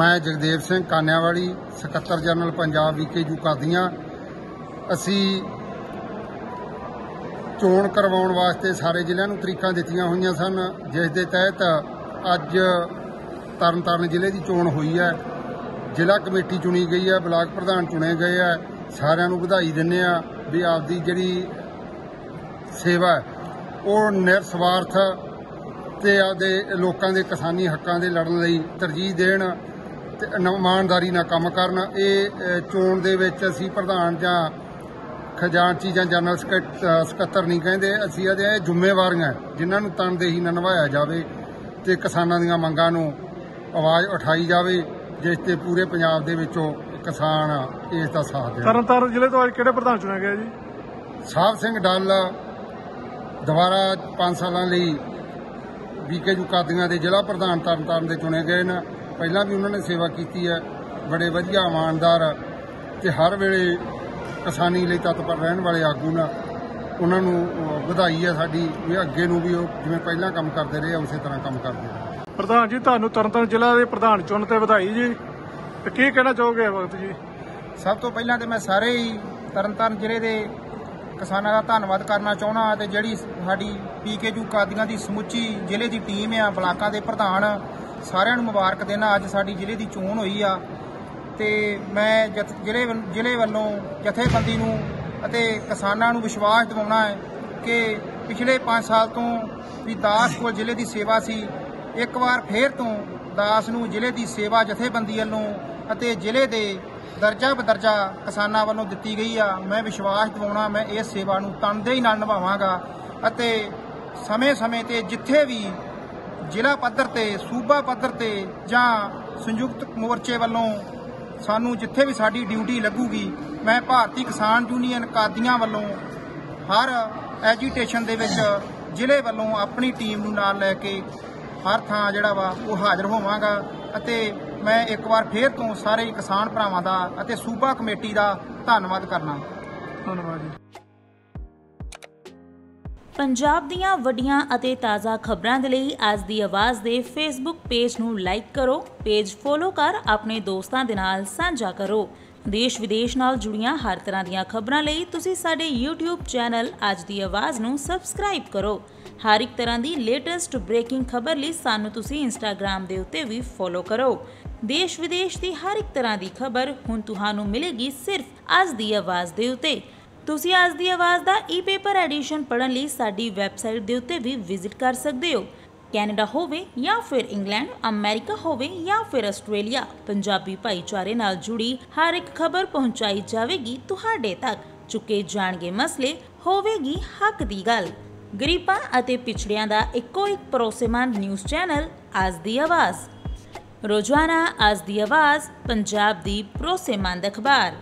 ਮੈਂ ਜਗਦੇਵ ਸਿੰਘ ਕਾਨਿਆਵਾਲੀ, ਸਕੱਤਰ ਜਨਰਲ ਪੰਜਾਬ ਵੀਕੇ ਜੂ ਕਾਦੀਆਂ ਅਸੀਂ ਚੋਣ ਕਰਵਾਉਣ ਵਾਸਤੇ ਸਾਰੇ ਜ਼ਿਲ੍ਹਿਆਂ ਨੂੰ ਤਰੀਕਾਂ ਦਿੱਤੀਆਂ ਹੋਈਆਂ ਸਨ, ਜਿਸ ਦੇ ਤਹਿਤ ਅੱਜ ਤਰਨਤਾਰਨ ਜ਼ਿਲ੍ਹੇ ਦੀ ਚੋਣ ਹੋਈ ਹੈ। ਜ਼ਿਲ੍ਹਾ ਕਮੇਟੀ ਚੁਣੀ ਗਈ ਹੈ, ਬਲਾਕ ਪ੍ਰਧਾਨ ਚੁਣੇ ਗਏ ਹੈ। ਸਾਰਿਆਂ ਨੂੰ ਵਧਾਈ ਦਿੰਦੇ ਆ ਵੀ ਆਪਦੀ ਜਿਹੜੀ ਸੇਵਾ ਉਹ ਨਿਰਸਵਾਰਥ ਤੇ ਆਪਦੇ ਲੋਕਾਂ ਦੇ ਕਿਸਾਨੀ ਹੱਕਾਂ ਦੇ ਲੜਨ ਲਈ ਤਰਜੀਹ ਦੇਣ ਇਮਾਨਦਾਰੀ ਨਾਲ ਕੰਮ ਕਰਨ ਇਹ ਚੋਣ ਦੇ ਵਿੱਚ ਅਸੀਂ ਪ੍ਰਧਾਨ ਜਾਂ ਖਜ਼ਾਨਚੀ ਜਾਂ ਜਨਰਲ ਸਕੱਤਰ ਨਹੀਂ ਕਹਿੰਦੇ ਅਸੀਂ ਇਹਦੇ ਇਹ ਜ਼ਿੰਮੇਵਾਰੀਆਂ ਜਿਨ੍ਹਾਂ ਨੂੰ ਤਨਦੇਹੀ ਨਾਲ ਨਿਭਾਇਆ ਜਾਵੇ ਤੇ ਕਿਸਾਨਾਂ ਦੀਆਂ ਮੰਗਾਂ ਨੂੰ ਆਵਾਜ਼ ਉਠਾਈ ਜਾਵੇ ਜਿਸ ਤੇ ਪੂਰੇ ਪੰਜਾਬ ਦੇ ਵਿੱਚੋਂ ਕਿਸਾਨ ਇਸ ਦਾ ਸਾਥ ਦੇਣ। ਤਰਨਤਾਰਨ ਜ਼ਿਲ੍ਹੇ ਤੋਂ ਅੱਜ ਕਿਹੜੇ ਪ੍ਰਧਾਨ ਚੁਣਿਆ ਗਿਆ ਜੀ? ਸਾਹਿਬ ਸਿੰਘ ਡੱਲ ਦੁਬਾਰਾ 5 ਸਾਲਾਂ ਲਈ ਵੀਕੇਜੂ ਕਾਦੀਆਂ ਦੇ ਜ਼ਿਲ੍ਹਾ ਪ੍ਰਧਾਨ ਤਰਨਤਾਰਨ ਦੇ ਚੁਣੇ ਗਏ ਨੇ। ਪਹਿਲਾਂ ਵੀ ਉਹਨਾਂ ਨੇ ਸੇਵਾ ਕੀਤੀ ਹੈ ਬੜੇ ਵਧੀਆ ਇਮਾਨਦਾਰ ਤੇ ਹਰ ਵੇਲੇ ਕਿਸਾਨੀ ਲਈ ਤਤਪਰ ਰਹਿਣ ਵਾਲੇ ਆਗੂ ਨੇ। ਉਹਨਾਂ ਨੂੰ ਵਧਾਈ ਹੈ ਸਾਡੀ ਵੀ ਅੱਗੇ ਨੂੰ ਵੀ ਉਹ ਜਿਵੇਂ ਪਹਿਲਾਂ ਕੰਮ ਕਰਦੇ ਰਹੇ ਉਸੇ ਤਰ੍ਹਾਂ ਕੰਮ ਕਰਦੇ ਪ੍ਰਧਾਨ ਜੀ ਤੁਹਾਨੂੰ ਤਰਨਤਾਰਨ ਜ਼ਿਲ੍ਹਾ ਦੇ ਪ੍ਰਧਾਨ ਚੁਣ ਤੇ ਵਧਾਈ ਜੀ। ਤੇ ਕੀ ਕਹਿਣਾ ਚਾਹੋਗੇ ਵਕਤ ਜੀ? ਸਭ ਤੋਂ ਪਹਿਲਾਂ ਤੇ ਮੈਂ ਸਾਰੇ ਹੀ ਤਰਨਤਾਰਨ ਜ਼ਿਲ੍ਹੇ ਦੇ ਕਿਸਾਨਾਂ ਦਾ ਧੰਨਵਾਦ ਕਰਨਾ ਚਾਹੁੰਦਾ ਤੇ ਜਿਹੜੀ ਸਾਡੀ ਪੀਕੇਯੂ ਕਾਦੀਆਂ ਦੀ ਸਮੁੱਚੀ ਜ਼ਿਲ੍ਹੇ ਦੀ ਟੀਮ ਆ ਬਲਾਕਾਂ ਦੇ ਪ੍ਰਧਾਨ ਸਾਰਿਆਂ ਨੂੰ ਮੁਬਾਰਕ ਦੇਣਾ। ਅੱਜ ਸਾਡੀ ਜ਼ਿਲ੍ਹੇ ਦੀ ਚੋਣ ਹੋਈ ਆ ਤੇ ਮੈਂ ਜ਼ਿਲ੍ਹੇ ਵੱਲ- ਜ਼ਿਲ੍ਹੇ ਵੱਲੋਂ ਜਥੇਬੰਦੀ ਨੂੰ ਅਤੇ ਕਿਸਾਨਾਂ ਨੂੰ ਵਿਸ਼ਵਾਸ ਦਿਵਾਉਣਾ ਹੈ ਕਿ ਪਿਛਲੇ 5 ਸਾਲ ਤੋਂ ਵੀ ਦਾਸ ਕੋਲ ਜ਼ਿਲ੍ਹੇ ਦੀ ਸੇਵਾ ਸੀ। ਇੱਕ ਵਾਰ ਫੇਰ ਤੋਂ ਦਾਸ ਨੂੰ ਜ਼ਿਲ੍ਹੇ ਦੀ ਸੇਵਾ ਜਥੇਬੰਦੀ ਵੱਲੋਂ ਅਤੇ ਜ਼ਿਲ੍ਹੇ ਦੇ ਦਰਜਾ ਬਦਰਜਾ ਕਿਸਾਨਾਂ ਵੱਲੋਂ ਦਿੱਤੀ ਗਈ ਆ। ਮੈਂ ਵਿਸ਼ਵਾਸ ਦਿਵਾਉਣਾ, ਮੈਂ ਇਸ ਸੇਵਾ ਨੂੰ ਤਨਦੇਹੀ ਨਾਲ ਨਿਭਾਵਾਂਗਾ ਅਤੇ ਸਮੇਂ-ਸਮੇਂ ਤੇ ਜਿੱਥੇ ਵੀ ਜ਼ਿਲ੍ਹਾ ਪੱਧਰ ਤੇ, ਸੂਬਾ ਪੱਧਰ ਤੇ ਜਾਂ ਸੰਯੁਕਤ ਮੋਰਚੇ ਵੱਲੋਂ ਸਾਨੂੰ ਜਿੱਥੇ ਵੀ ਸਾਡੀ ਡਿਊਟੀ ਲੱਗੂਗੀ, ਮੈਂ ਭਾਰਤੀ ਕਿਸਾਨ ਯੂਨੀਅਨ ਕਾਦੀਆਂ ਵੱਲੋਂ ਹਰ ਐਜੀਟੇਸ਼ਨ ਦੇ ਵਿੱਚ ਜ਼ਿਲ੍ਹੇ ਵੱਲੋਂ ਆਪਣੀ ਟੀਮ ਨੂੰ ਨਾਲ ਲੈ ਕੇ ਹਰ ਥਾਂ ਜਿਹੜਾ ਵਾ ਉਹ ਹਾਜ਼ਰ ਹੋਵਾਂਗਾ ਅਤੇ ਮੈਂ ਇੱਕ ਵਾਰ ਫੇਰ ਤੋਂ ਸਾਰੇ ਕਿਸਾਨ ਭਰਾਵਾਂ ਦਾ ਅਤੇ ਸੂਬਾ ਕਮੇਟੀ ਦਾ ਧੰਨਵਾਦ ਕਰਨਾ। ਧੰਨਵਾਦ ਜੀ। ਪੰਜਾਬ ਦੀਆਂ ਵੱਡੀਆਂ ਅਤੇ ਤਾਜ਼ਾ ਖਬਰਾਂ ਦੇ ਲਈ ਅੱਜ ਦੀ ਆਵਾਜ਼ ਦੇ ਫੇਸਬੁੱਕ ਪੇਜ ਨੂੰ ਲਾਈਕ ਕਰੋ ਪੇਜ ਫੋਲੋ ਕਰ, ਆਪਣੇ ਦੋਸਤਾਂ ਦੇ ਨਾਲ ਸਾਂਝਾ ਕਰੋ। ਦੇਸ਼ ਵਿਦੇਸ਼ ਨਾਲ ਜੁੜੀਆਂ ਹਰ ਤਰ੍ਹਾਂ ਦੀਆਂ ਖਬਰਾਂ ਲਈ ਤੁਸੀਂ ਸਾਡੇ YouTube ਚੈਨਲ ਅੱਜ ਦੀ ਆਵਾਜ਼ ਨੂੰ ਸਬਸਕ੍ਰਾਈਬ ਕਰੋ। ਹਰ ਇੱਕ ਤਰ੍ਹਾਂ ਦੀ ਲੇਟੈਸਟ ਬ੍ਰੇਕਿੰਗ ਖਬਰ ਲਈ ਸਾਨੂੰ ਤੁਸੀਂ Instagram ਦੇ ਉੱਤੇ ਵੀ ਫੋਲੋ ਕਰੋ। ਦੇਸ਼ ਵਿਦੇਸ਼ ਦੀ ਹਰ ਇੱਕ ਤਰ੍ਹਾਂ ਦੀ ਖਬਰ ਹੁਣ ਤੁਹਾਨੂੰ ਮਿਲੇਗੀ ਸਿਰਫ ਅੱਜ ਦੀ ਆਵਾਜ਼ ਦੇ ਉੱਤੇ। ਤੁਸੀਂ ਅੱਜ ਦੀ ਆਵਾਜ਼ ਦਾ ਈ-ਪੇਪਰ ਐਡੀਸ਼ਨ ਪੜ੍ਹਨ ਲਈ ਸਾਡੀ ਵੈਬਸਾਈਟ ਦੇ ਉੱਤੇ ਵੀ ਵਿਜ਼ਿਟ ਕਰ ਸਕਦੇ ਹੋ। ਕੈਨੇਡਾ ਹੋਵੇ ਜਾਂ ਫਿਰ ਇੰਗਲੈਂਡ, ਅਮਰੀਕਾ ਹੋਵੇ ਜਾਂ ਫਿਰ ਆਸਟ੍ਰੇਲੀਆ, ਪੰਜਾਬੀ ਭਾਈਚਾਰੇ ਨਾਲ ਜੁੜੀ ਹਰ ਇੱਕ ਖਬਰ ਪਹੁੰਚਾਈ ਜਾਵੇਗੀ ਤੁਹਾਡੇ ਤੱਕ। ਚੁੱਕੇ ਜਾਣਗੇ ਮਸਲੇ, ਹੋਵੇਗੀ ਹੱਕ ਦੀ ਗੱਲ। ਗਰੀਬਾਂ ਅਤੇ ਪਿਛੜਿਆਂ ਦਾ ਇੱਕੋ ਇੱਕ ਭਰੋਸੇਮੰਦ ਨਿਊਜ਼ ਚੈਨਲ ਅੱਜ ਦੀ ਆਵਾਜ਼। ਰੋਜ਼ਾਨਾ ਅੱਜ ਦੀ ਆਵਾਜ਼, ਪੰਜਾਬ ਦੀ ਭਰੋਸੇਮੰਦ ਅਖਬਾਰ।